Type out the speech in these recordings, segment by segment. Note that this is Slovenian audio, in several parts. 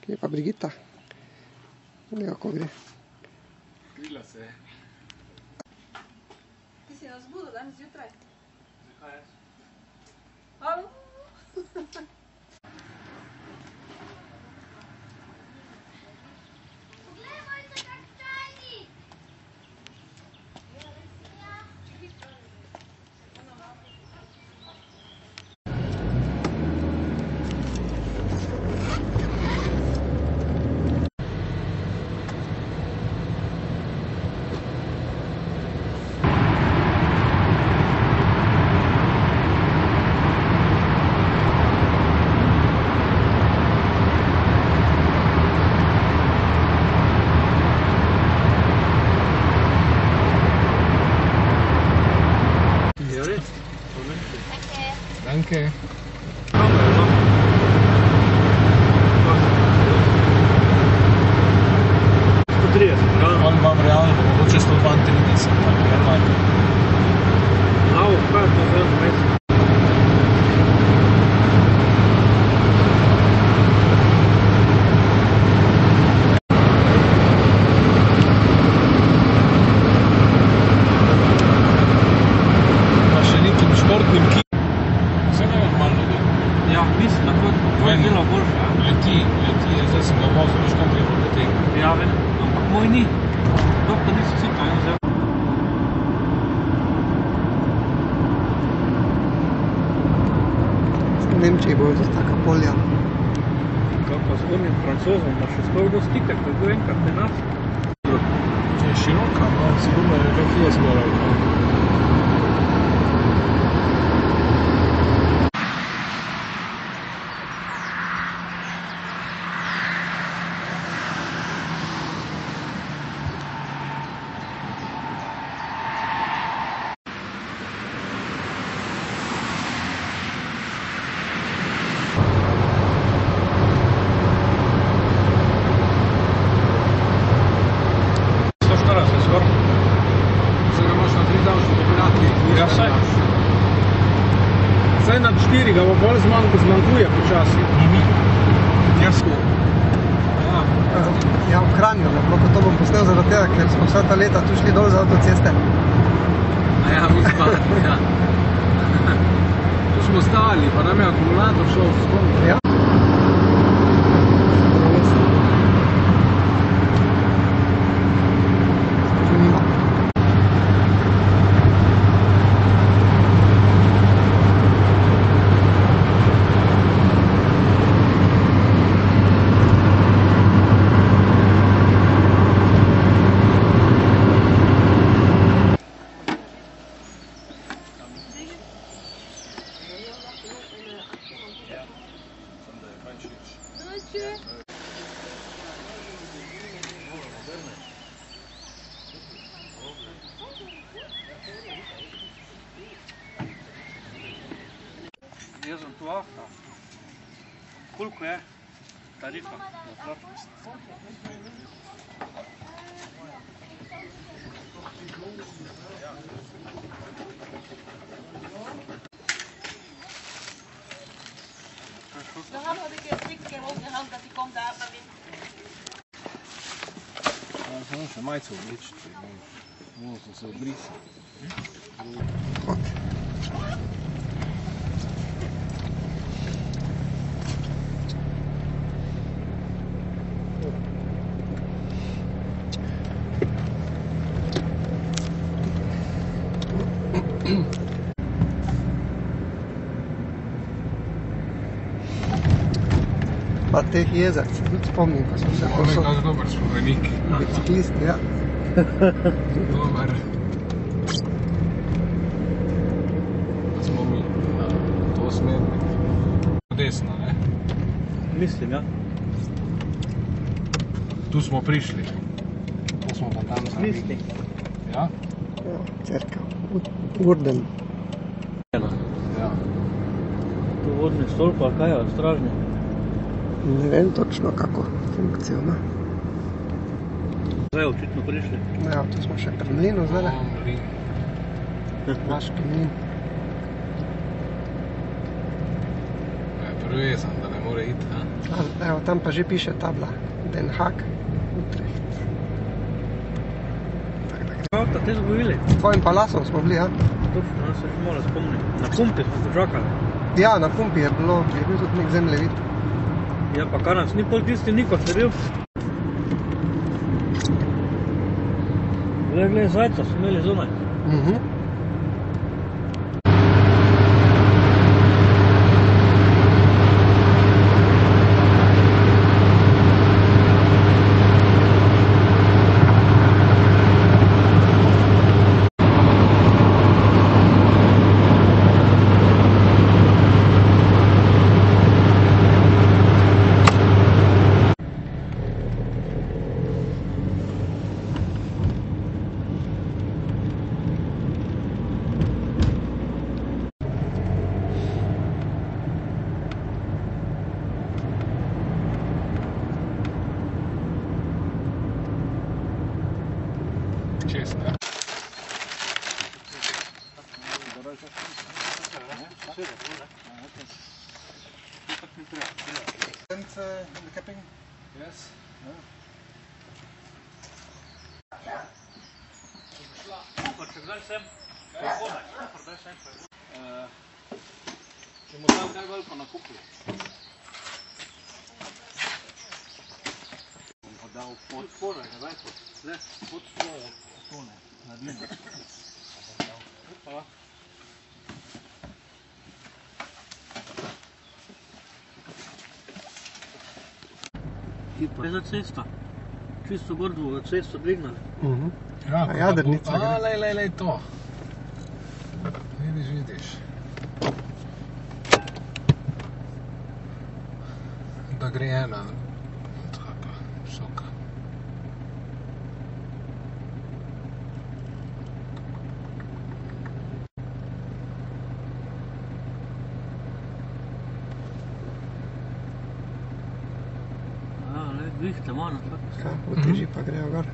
Kje pa Brigita? Ne, kako gre. Krila se je. Ti si nas budil danes zjutraj? Zakaj jaz? Alo? Imam realno, mogoče 132, tako je manj. Pa še nekim športnim ki... Vse je normalno, da Ja, mislim, da to, to je bilo boljše. leti, leti, zdaj sem ga vozil, veš koliko je bilo tega. Ja, vem, ampak moj ni. Dokler nisi si kaj vzel. V Nemčiji bojo to taka polja. Kaj pa z onim francozom, pa še sploh do stikek, da bo enkrat pri nas. Če je široka, no, sigurno je geografija skoraj. no. Ga bo bolj zmanjko, zmanjkuje počasi. Jaz ja. Ja, v Kranju, prav to bom posnel zaradi tega, ker smo vsa ta leta tu šli dol za avtoceste. A ja, mi smo, ja. Tu smo stali, pa nam je akumulator šel, se spomnim. Ja. rezultova koliko é? tarifa? Dan hadden we een keer drie keer overgehouden dat hij komt daar maar binnen. Majcu, lično, možda se obrisa. Pa teh jezer se tudi spomnim, ko smo se Ovo je kak dober spomenik. Biciklisti, ja. Dober. Da smo mi na to smer. Desno, ne? Mislim, ja. Tu smo prišli. Tu smo pa tam zabili. Mislim. Ja? ja cerkev. Urden. Ja. Tu vodni stolp, ali kaj je, stražni? Ne vem točno kako funkcijo ima. Zdaj očitno prišli. Ja, tu smo še pri mlinu zdaj. Vaški mlin. Privezan, da ne more iti. Evo, tam pa že piše tabla. Den Haag, Utrecht. Avta te zbojili. S tvojim palasom smo bili, ja? No, se še malo spomnim. Na pumpi smo počakali. Ja, na pumpi je bilo, je bil tudi nek zemljevid. Ja, pa kar nas ni pol tisti nikot je bil. Glej, glej, zajca smo imeli zunaj. Mhm. Česna. Yes. Če kdaj sem, Uh, če mu dam kaj veliko na kupu. Bom pa dal pod spodaj, ne vem, pod, ne, pod svoje tone, na dlinu. Hvala. Je za cesta. Čisto gor bomo cesto dvignali. Mhm. Ja, A jadrnica A, gre. lej, lej, lej, to. Vidiš, vidiš. Da gre ena, taka, visoka. Ja, ne, vihte malo, tako. Ja, uteži pa grejo gor.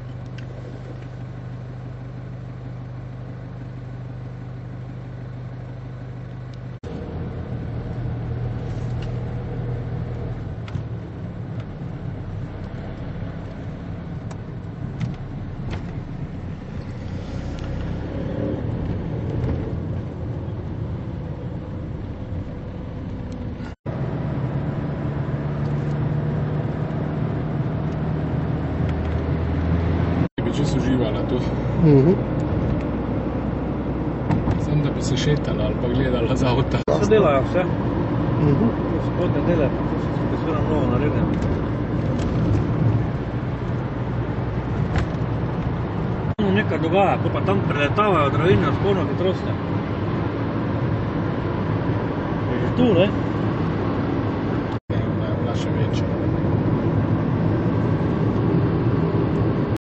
Bi čisto uživala tu. Mhm. Sem da bi se šetala ali pa gledala za avta. Se delajo vse. Mhm. Spodne dele, pa to so tukaj sve na novo naredili. Nekaj dogaja, ko pa tam preletavajo dravine s polno hitrostjo. Je tu, ne?